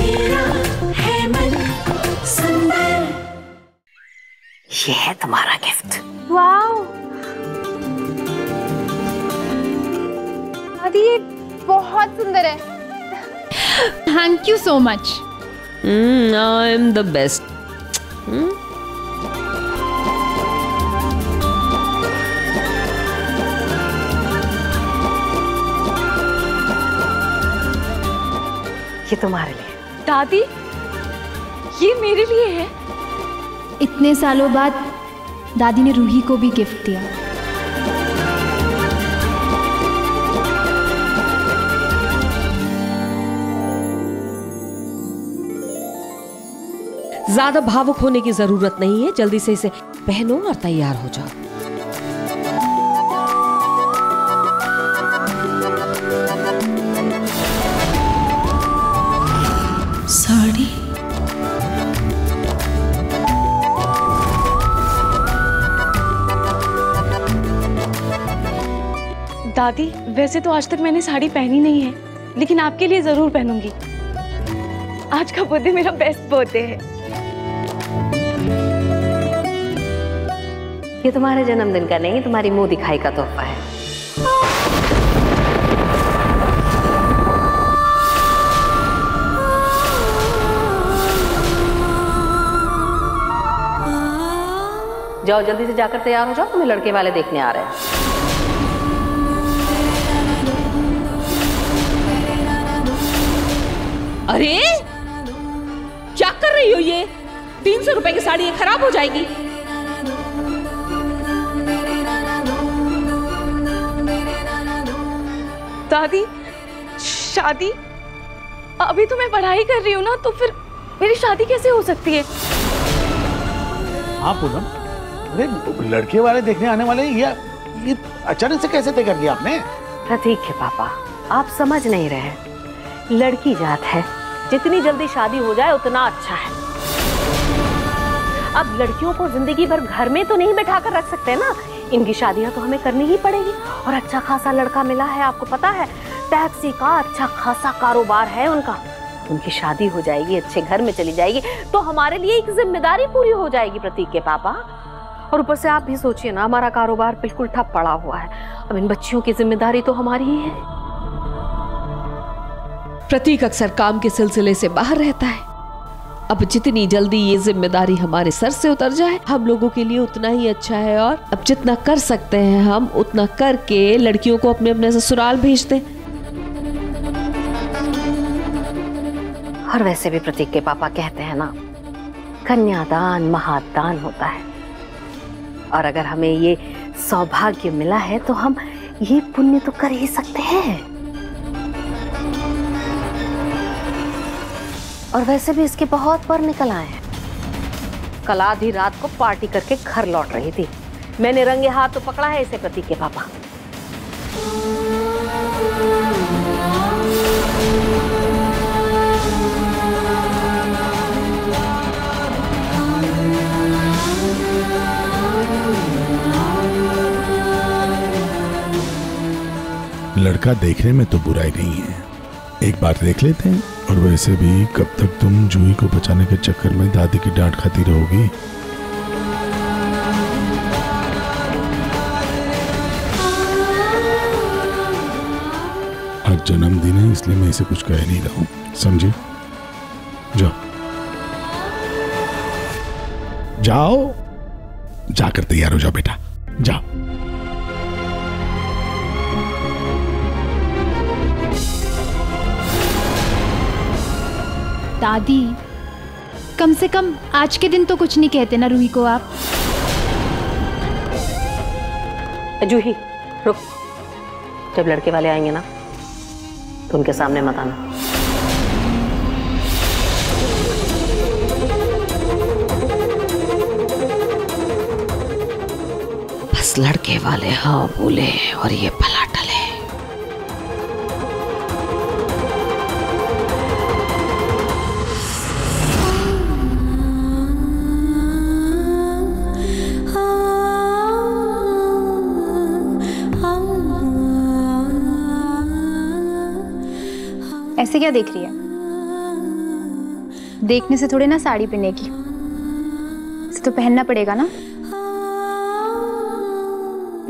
मेरा है मन सुंदर ये है तुम्हारा गिफ्ट। वाओ। दादी ये बहुत सुंदर है। Thank you so much I am the best ये तुम्हारे दादी ये मेरे लिए है। इतने सालों बाद दादी ने रूही को भी गिफ्ट दिया। ज़्यादा भावुक होने की ज़रूरत नहीं है। जल्दी से इसे पहनो और तैयार हो जाओ। दादी, वैसे तो आज तक मैंने साड़ी पहनी नहीं है, लेकिन आपके लिए ज़रूर पहनूँगी। आज का बर्थडे मेरा बेस्ट बर्थडे है। ये तुम्हारे जन्मदिन का नहीं, तुम्हारी मुँह दिखाई का तोहफा है। जाओ, जल्दी से जाकर तैयार हो जाओ, तुम्हें लड़के वाले देखने आ रहे हैं। अरे क्या कर रही हो ये? तीन सौ रुपए की साड़ी ये खराब हो जाएगी। दादी शादी? अभी तो मैं पढ़ाई कर रही हूँ ना तो फिर मेरी शादी कैसे हो सकती है? हाँ पूनम। अरे लड़के वाले देखने आने वाले ये ये अचानक से कैसे तय कर दिया आपने? प्रतीक के पापा। आप समझ नहीं रहे। लड़की जात है। जितनी जल्दी शादी हो जाए, उतना अच्छा है। अब लड़कियों को ज़िंदगी भर घर में तो नहीं बैठा कर रख सकते ना। इनकी शादियाँ तो हमें करनी ही पड़ेगी। और अच्छा खासा लड़का मिला है, आपको पता है। टैक्सी का अच्छा खासा कारोबार है उनका। उनकी शादी हो जाएगी, अच्छे घर में चली जाएगी तो हमारे लिए एक ज़िम्मेदारी पूरी हो जाएगी प्रतीक के पापा। और ऊपर से आप भी सोचिए ना, हमारा कारोबार बिल्कुल ठप पड़ा हुआ है। अब इन बच्चियों की ज़िम्मेदारी तो हमारी ही है। प्रतीक अक्सर काम के सिलसिले से बाहर रहता है। अब जितनी जल्दी ये ज़िम्मेदारी हमारे सर से उतर जाए, हम लोगों के लिए उतना ही अच्छा है और अब जितना कर सकते हैं हम, उतना करके लड़कियों को अपने अपने ससुराल भेज दें। और वैसे भी प्रतीक के पापा कहते हैं ना, कन्यादान महादान होता है। और अगर हमें ये सौभाग्य मिला है तो हम ये पुण्य तो कर ही सकते हैं। और वैसे भी इसके बहुत पर निकल आए हैं। कल आधी रात को पार्टी करके घर लौट रही थी। मैंने रंगे हाथ तो पकड़ा है इसे प्रतीक के पापा। लड़का देखने में तो बुराई नहीं है। एक बार देख लेते हैं और वैसे भी कब तक तुम जूही को बचाने के चक्कर में दादी की डांट खाती रहोगी। आज जन्मदिन है, इसलिए मैं इसे कुछ कह नहीं रहा हूँ। समझे? जाओ। जाओ। जाकर तैयार हो जाओ बेटा। जाओ। दादी कम से कम आज के दिन तो कुछ नहीं कहते ना रूही को आप। जूही रुक। जब लड़के वाले आएँगे ना तो उनके सामने मत आना। बस लड़के वाले हाँ बोले और ये क्या देख रही है? देखने से थोड़े ना साड़ी पहनेगी। इसे तो पहनना पड़ेगा ना?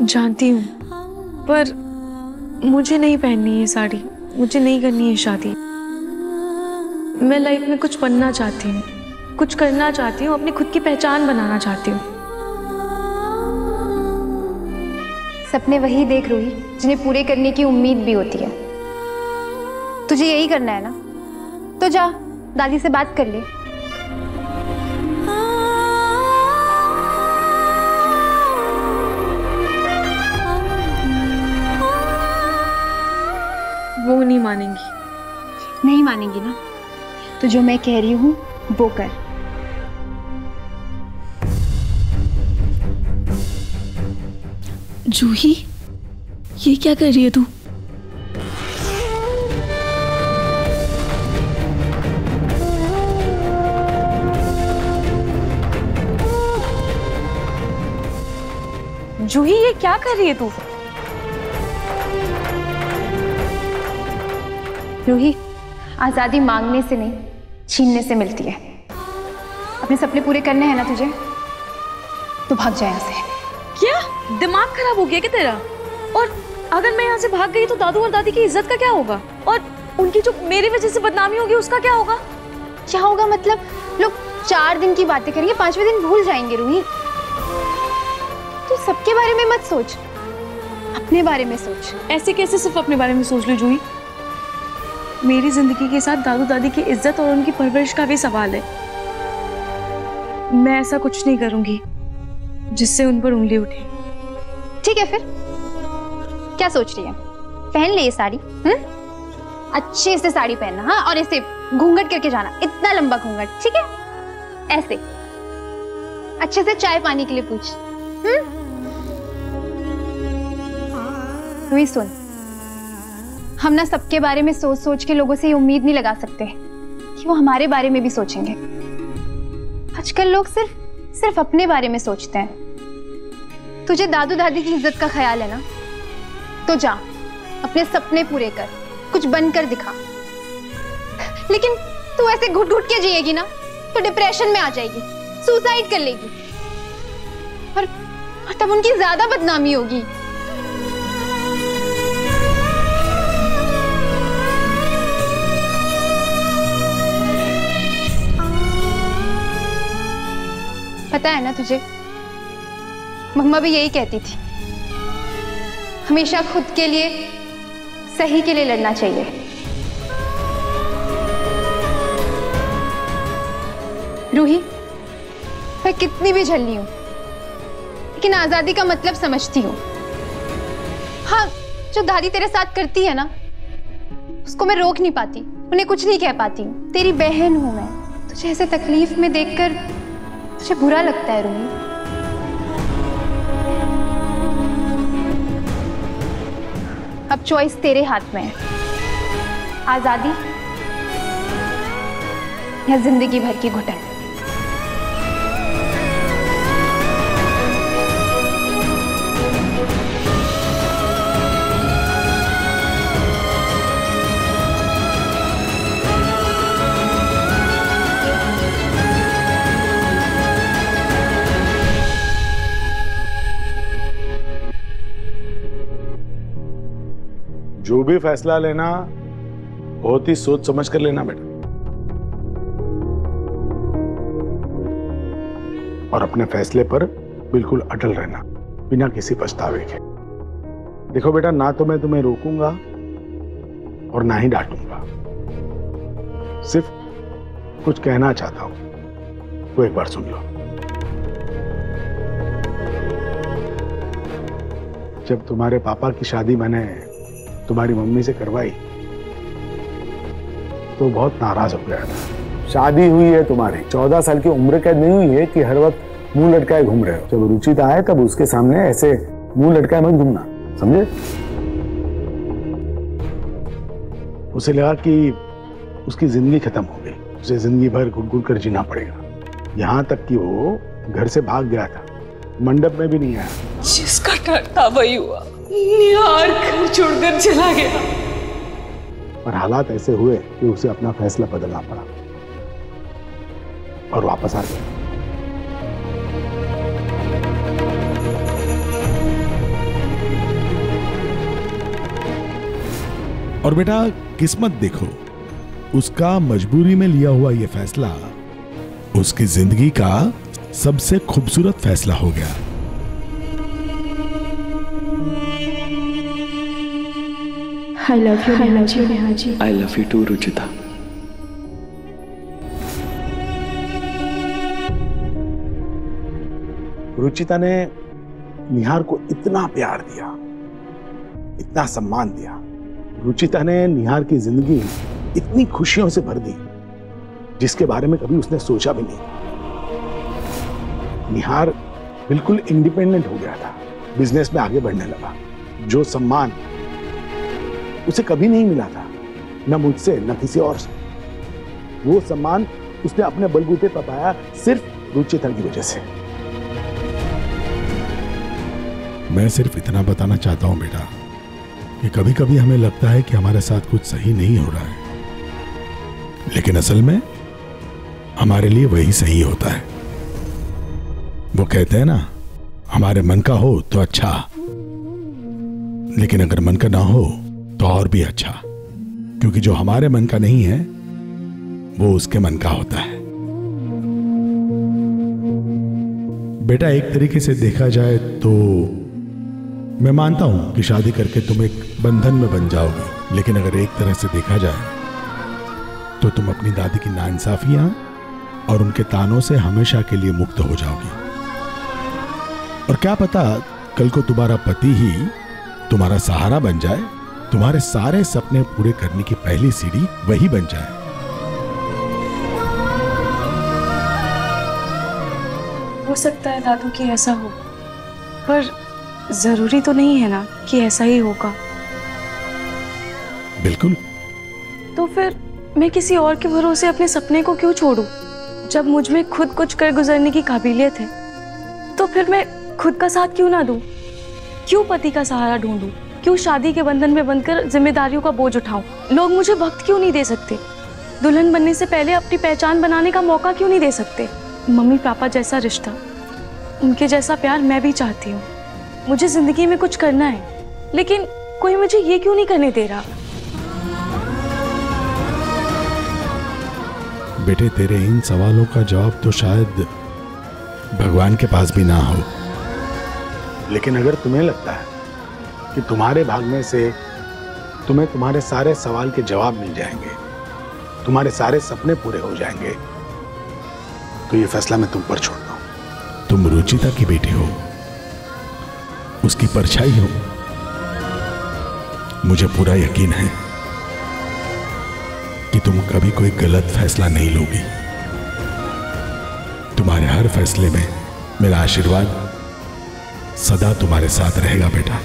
जानती हूँ पर मुझे नहीं पहननी है साड़ी। मुझे नहीं करनी है शादी। मैं लाइफ में कुछ बनना चाहती हूँ। कुछ करना चाहती हूँ अपनी खुद की पहचान बनाना चाहती हूँ। सपने वही देख रूही जिन्हें पूरे करने की उम्मीद भी होती है। तुझे यही करना है ना? तो जा दादी से बात कर ले। वो नहीं मानेंगी। नहीं मानेंगी ना? तो जो मैं कह रही हूँ वो कर। जूही ये क्या कर रही है तू? जूही ये क्या कर रही है तू? रूही आज़ादी मांगने से नहीं छीनने से मिलती है। अपने सपने पूरे करने हैं ना तुझे? तो भाग जाए यहाँ से। क्या? दिमाग खराब हो गया क्या तेरा? और अगर मैं यहाँ से भाग गई तो दादू और दादी की इज़्ज़त का क्या होगा? और उनकी जो मेरी वजह से बदनामी होगी उसका क्या होगा? क्या होगा मतलब? लोग चार दिन की बातें करेंगे पाँचवें दिन भूल जाएँगे रूही। सबके बारे में मत सोच। अपने बारे में सोच। ऐसे कैसे सिर्फ़ अपने बारे में सोच ली जूही? मेरी ज़िंदगी के साथ दादू दादी की इज़्ज़त और उनकी परवरिश का भी सवाल है। मैं ऐसा कुछ नहीं करूँगी जिससे उन पर उंगली उठे। ठीक है फिर। क्या सोच रही है? पहन ले ये साड़ी हम्म? अच्छे से साड़ी पहनना हाँ और ऐसे घूंघट करके जाना। इतना लंबा घूंघट ठीक है? ऐसे। अच्छे से चाय पानी के लिए पूछ हम्म? तू ही सुन। हम ना सबके बारे में सोच सोच के लोगों से ये उम्मीद नहीं लगा सकते कि वो हमारे बारे में भी सोचेंगे। आजकल लोग सिर्फ़ सिर्फ़ अपने बारे में सोचते हैं। तुझे दादू दादी की इज़्ज़त का ख्याल है ना? तो जा अपने सपने पूरे कर कुछ बनकर दिखा। लेकिन तू ऐसे घुट घुट के जिएगी ना? तो डिप्रेशन में आ जाएगी सुसाइड कर लेगी। और, और तब उनकी ज़्यादा बदनामी होगी। पता है ना तुझे? मम्मा भी यही कहती थी। हमेशा खुद के लिए, सही के लिए लड़ना चाहिए। रूही, मैं कितनी भी झल्ली हूँ, लेकिन आज़ादी का मतलब समझती हूँ। हाँ जो दादी तेरे साथ करती है ना, उसको मैं रोक नहीं पाती, उन्हें कुछ नहीं कह पाती तेरी बहन हूँ मैं, तुझे ऐसे तकलीफ़ में देखकर मुझे बुरा लगता है रूही अब चॉइस तेरे हाथ में है। आज़ादी या ज़िंदगी भर की घुटन। जो भी फैसला लेना बहुत ही सोच समझ कर लेना बेटा। और अपने फैसले पर बिल्कुल अटल रहना, बिना किसी पछतावे के। देखो बेटा, ना तो मैं तुम्हें रोकूँगा और ना ही डांटूँगा। सिर्फ़ कुछ कहना चाहता हूँ, वो एक बार सुन लो। जब तुम्हारे पापा की शादी मैंने तुम्हारी मम्मी से करवाई तो बहुत नाराज़ हो गया था। शादी हुई है तुम्हारी। चौदह साल की उम्र कैद नहीं हुई है कि हर वक्त मुँह लटकाए घूम रहे हो। जब रुचिता आए, तब उसके सामने ऐसे मुँह लटकाए मत घूमना, समझे? उसे लगा कि उसकी ज़िंदगी खत्म हो गई। उसे ज़िंदगी भर घुट घुट कर जीना पड़ेगा। यहाँ तक कि वो घर से भाग गया था। मंडप में भी नहीं आया। जिसका डर था वही हुआ। निहार घर छोड़कर चला गया। पर हालात ऐसे हुए कि उसे अपना फैसला बदलना पड़ा। और वापस आ गया। और बेटा किस्मत देखो उसका मजबूरी में लिया हुआ यह फैसला उसकी ज़िंदगी का सबसे खूबसूरत फैसला हो गया। I love you Neha ji Neha ji I love you too Ruchita Ruchita ने निहार को इतना प्यार दिया इतना सम्मान दिया रुचिता ने निहार की ज़िंदगी इतनी खुशियों से भर दी जिसके बारे में कभी उसने सोचा भी नहीं निहार बिल्कुल इंडिपेंडेंट हो गया था बिज़नेस में आगे बढ़ने लगा जो सम्मान उसे कभी नहीं मिला था। न मुझसे, न किसी और से। वो सम्मान उसने अपने बलबूते पर पाया सिर्फ़ रुचिता की वजह से। मैं सिर्फ़ इतना बताना चाहता हूँ बेटा, कि कभी कभी हमें लगता है कि हमारे साथ कुछ सही नहीं हो रहा है। लेकिन असल में, हमारे लिए वही सही होता है। वो कहते हैं ना, हमारे मन का हो तो अच्छा। लेकिन अगर मन का ना हो तो और भी अच्छा। क्योंकि जो हमारे मन का नहीं है, वो उसके मन का होता है। बेटा, एक तरीके से देखा जाए तो मैं मानता हूँ कि शादी करके तुम एक बंधन में बन जाओगे। लेकिन अगर एक तरह से देखा जाए तो तुम अपनी दादी की नाइंसाफियाँ और उनके तानों से हमेशा के लिए मुक्त हो जाओगी। और क्या पता कल को तुम्हारा पति ही तुम्हारा सहारा बन जाए तुम्हारे सारे सपने पूरे करने की पहली सीढ़ी वही बन जाए। हो सकता है दादू कि ऐसा हो पर ज़रूरी तो नहीं है ना कि ऐसा ही होगा। बिल्कुल। तो फिर मैं किसी और के भरोसे अपने सपने को क्यों छोड़ूं? जब मुझमें खुद कुछ कर गुजरने की काबिलियत है तो फिर मैं खुद का साथ क्यों ना दूँ? क्यों पति का सहारा ढूंढूं? क्यों शादी के बंधन में बंधकर जिम्मेदारियों का बोझ उठाऊं? लोग मुझे वक्त क्यों नहीं दे सकते? दुल्हन बनने से पहले अपनी पहचान बनाने का मौका क्यों नहीं दे सकते? मम्मी पापा जैसा रिश्ता उनके जैसा प्यार मैं भी चाहती हूँ। मुझे ज़िंदगी में कुछ करना है लेकिन कोई मुझे ये क्यों नहीं करने दे रहा? बेटे तेरे इन सवालों का जवाब तो शायद भगवान के पास भी ना हो। लेकिन अगर तुम्हें लगता है कि तुम्हारे भागने से तुम्हें तुम्हारे सारे सवाल के जवाब मिल जाएँगे। तुम्हारे सारे सपने पूरे हो जाएँगे। तो ये फैसला मैं तुम पर छोड़ता हूँ। तुम रुचिता की बेटी हो। उसकी परछाई हो। मुझे पूरा यकीन है कि तुम कभी कोई गलत फैसला नहीं लोगी। तुम्हारे हर फैसले में मेरा आशीर्वाद सदा तुम्हारे साथ रहेगा, बेटा।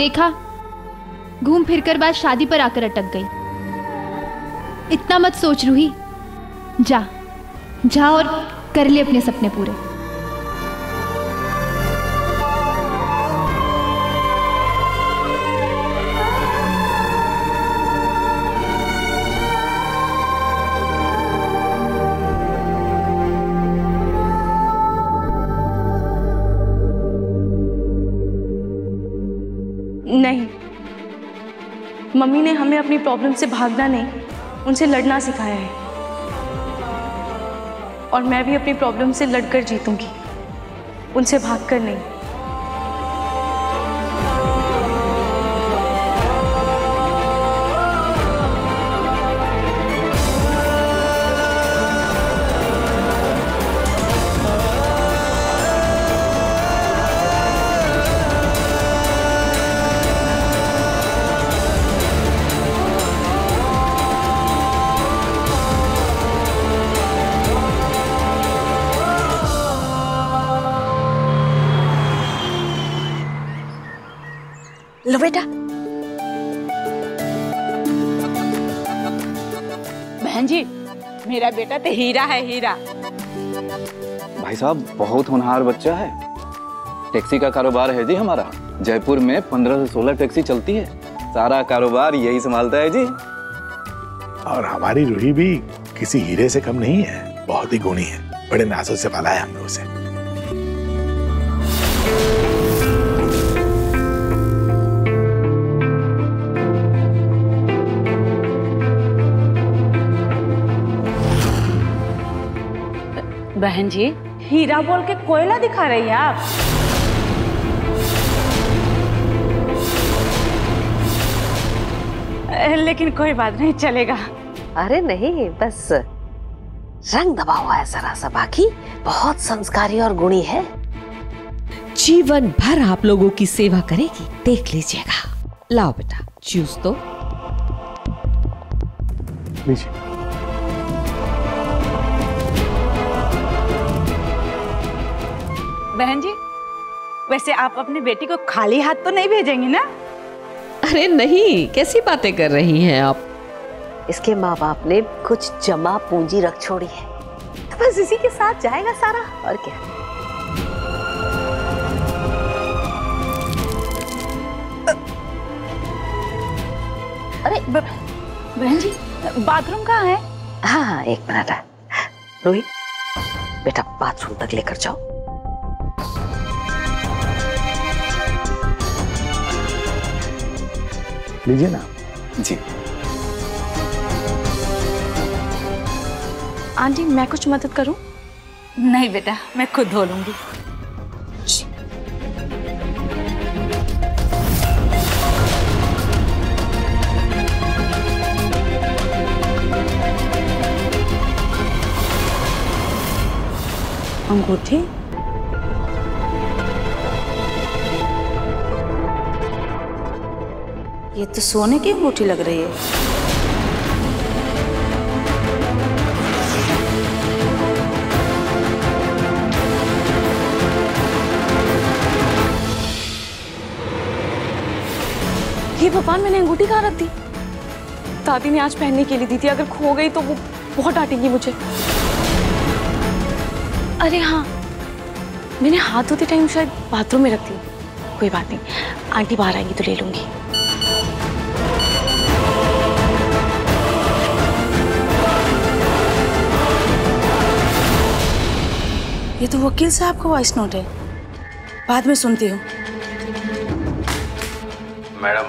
देखा? घूम फिर कर बात शादी पर आकर अटक गई। इतना मत सोच रूही। जा जा और कर ले अपने सपने पूरे। मम्मी ने हमें अपनी प्रॉब्लम से भागना नहीं, उनसे लड़ना सिखाया है। और मैं भी अपनी प्रॉब्लम से लड़कर जीतूँगी। उनसे भागकर नहीं। बेटा तो हीरा है हीरा। भाई साहब बहुत होनहार बच्चा है। टैक्सी का कारोबार है जी हमारा। जयपुर में पंद्रह से सोलह टैक्सी चलती है। सारा कारोबार यही संभालता है जी। और हमारी रूही भी किसी हीरे से कम नहीं है बहुत ही गुणी है। बड़े नाजों से पाला है हमने उसे। बहन जी हीरा बोल के कोयला दिखा रही है आप। लेकिन कोई बात नहीं चलेगा। अरे नहीं बस रंग दबा हुआ है जरा सा बाकी बहुत संस्कारी और गुणी है। जीवन भर आप लोगों की सेवा करेगी देख लीजिएगा। लाओ बेटा चूज़ तो। लीजिए। बहन जी वैसे आप अपनी बेटी को खाली हाथ तो नहीं भेजेंगी ना? अरे नहीं कैसी बातें कर रही हैं आप? इसके माँ बाप ने कुछ जमा पूंजी रख छोड़ी है। तो बस इसी के साथ जाएगा सारा और क्या? अरे बहन जी बाथरूम कहाँ है? हाँ हाँ एक मिनट। है रोहित बेटा बाथरूम तक लेकर जाओ। लीजिए ना। जी। आंटी मैं कुछ मदद करूँ? नहीं बेटा मैं खुद धो लूँगी। अंगूठी? ये तो सोने की अंगूठी लग रही है। हे भगवान, मैंने अंगूठी कहाँ रख दी? दादी ने आज पहनने के लिए दी थी। अगर खो गई तो वो बहुत डांटेंगी मुझे। अरे हाँ मैंने हाथ धोते टाइम शायद बाथरूम में रख दी। कोई बात नहीं, आंटी बाहर आएँगी तो ले लूँगी। ये तो वकील साहब का वॉइस नोट है। बाद में सुनती हूँ। मैडम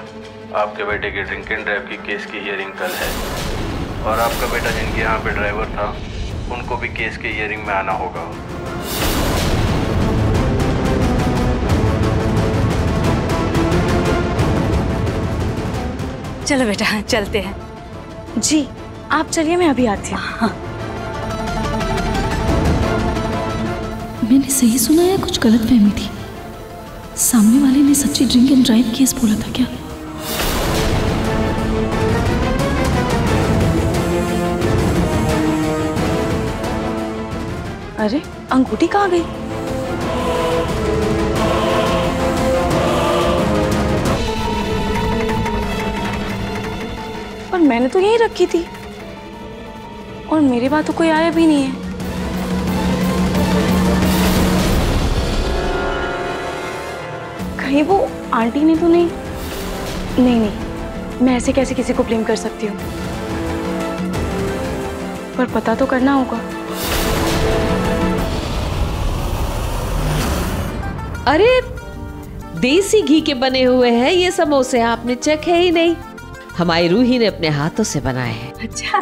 आपके बेटे की ड्रिंक एंड ड्राइव की केस की हियरिंग कल है। और आपका बेटा जिनके यहाँ पे ड्राइवर था उनको भी केस के हियरिंग में आना होगा। चलो बेटा चलते हैं। जी आप चलिए मैं अभी आती हूँ। मैंने सही सुना या कुछ गलत फहमी थी? सामने वाले ने सच्ची ड्रिंक एंड ड्राइव केस बोला था क्या? अरे, अंगूठी कहाँ गई? पर मैंने तो यही रखी थी। और मेरे बाद तो कोई आया भी नहीं है। कहीं वो आंटी ने तो नहीं नहीं नहीं। मैं ऐसे कैसे किसी को ब्लेम कर सकती हूँ? पर पता तो करना होगा। अरे देसी घी के बने हुए हैं ये समोसे आपने चेक है ही नहीं। हमारी रूही ने अपने हाथों से बनाए हैं। अच्छा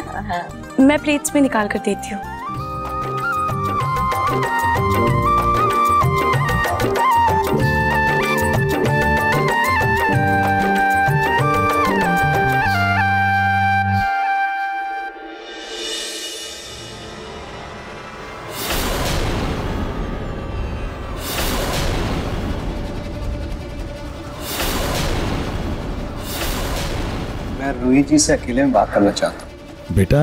मैं प्लेट्स में निकाल कर देती हूँ। रूही जी से अकेले में बात करना चाहता हूँ। बेटा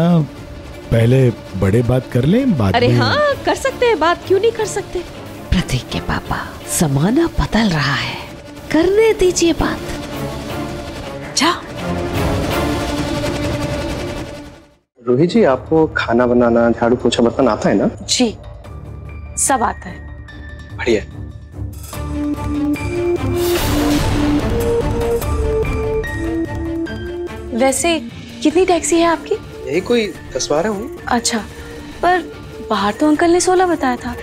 पहले बड़े बात कर ले बाद अरे हाँ कर सकते हैं बात क्यों नहीं कर सकते? प्रतीक के पापा जमाना बदल रहा है। करने दीजिए बात। जा रूही जी आपको खाना बनाना झाड़ू पोछा बर्तन आता है ना? जी सब आता है। बढ़िया। वैसे कितनी टैक्सी है आपकी? यही कोई दस बारह हुई अच्छा पर बाहर तो अंकल ने सोलह बताया था।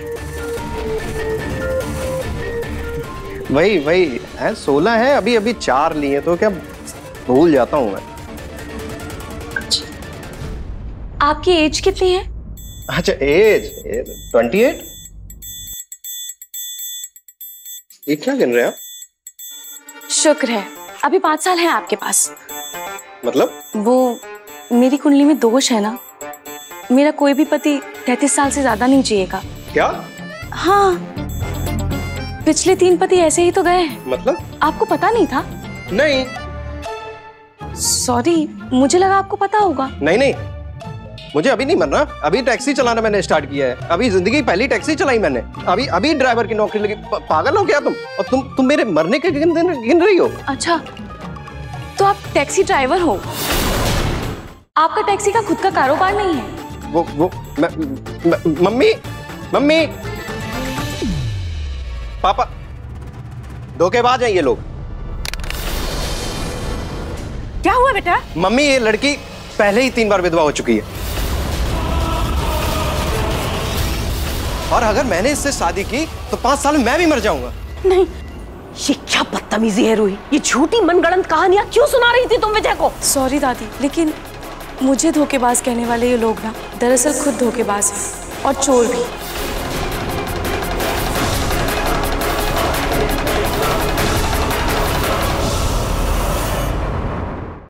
वही वही है सोलह है अभी अभी चार लिए तो क्या भूल जाता हूँ मैं। आपकी एज कितनी है? अच्छा एज ट्वेंटी एट ये क्या गिन रहे हैं आप? शुक्र है अभी पाँच साल है आपके पास। मतलब? वो मेरी कुंडली में दोष है ना। मेरा कोई भी पति तैतीस साल से ज़्यादा नहीं जिएगा क्या? हाँ। पिछले तीन पति ऐसे ही तो गए हैं। मतलब? आपको पता नहीं था? नहीं। सॉरी मुझे लगा आपको पता होगा। नहीं नहीं। मुझे अभी नहीं मरना। अभी टैक्सी चलाना मैंने स्टार्ट किया है। अभी ज़िंदगी पहली टैक्सी चलाई मैंने। अभी अभी ड्राइवर की नौकरी लगी। पागल हो क्या तुम? और तुम तुम मेरे मरने के गिन गिन रही हो? अच्छा तो आप टैक्सी ड्राइवर हो। आपका टैक्सी का खुद का कारोबार नहीं है। वो वो मैं, मैं, मम्मी मम्मी। पापा धोखेबाज हैं ये लोग। क्या हुआ बेटा? मम्मी ये लड़की पहले ही तीन बार विधवा हो चुकी है। और अगर मैंने इससे शादी की तो पाँच साल में मैं भी मर जाऊँगा। नहीं ये क्या बदतमीजी है रूही ये झूठी मनगढ़ंत कहानियाँ क्यों सुना रही थी तुम विजय को? सॉरी दादी, लेकिन मुझे धोखेबाज कहने वाले ये लोग ना दरअसल खुद धोखेबाज हैं और चोर भी।